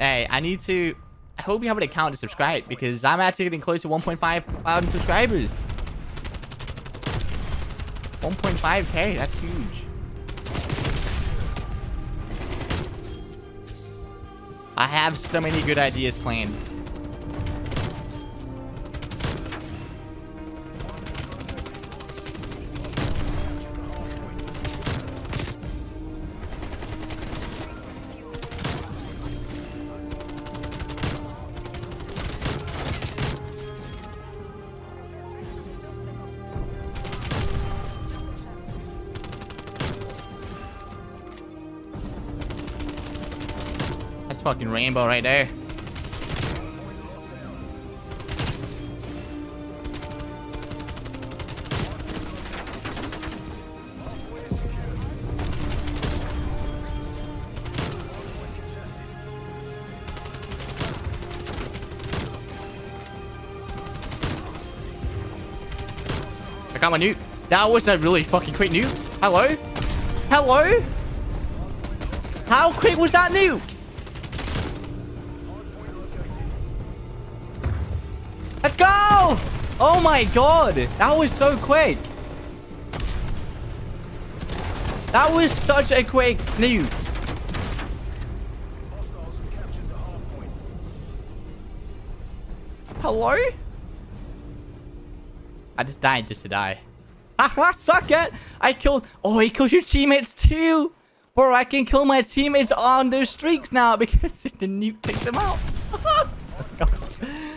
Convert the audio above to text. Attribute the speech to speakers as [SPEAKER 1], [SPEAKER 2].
[SPEAKER 1] Hey, I need to... I hope you have an account to subscribe because I'm actually getting close to 1.5 thousand subscribers. 1.5k, that's huge. I have so many good ideas planned. That's fucking rainbow right there. I got my nuke. That was a really fucking quick nuke. Hello? Hello? How quick was that nuke? Let's go! Oh my god! That was so quick! That was such a quick nuke! Hello? I just died just to die. Haha, suck it! I killed... Oh, he killed your teammates too! Bro, I can kill my teammates on those streaks now because the nuke takes them out.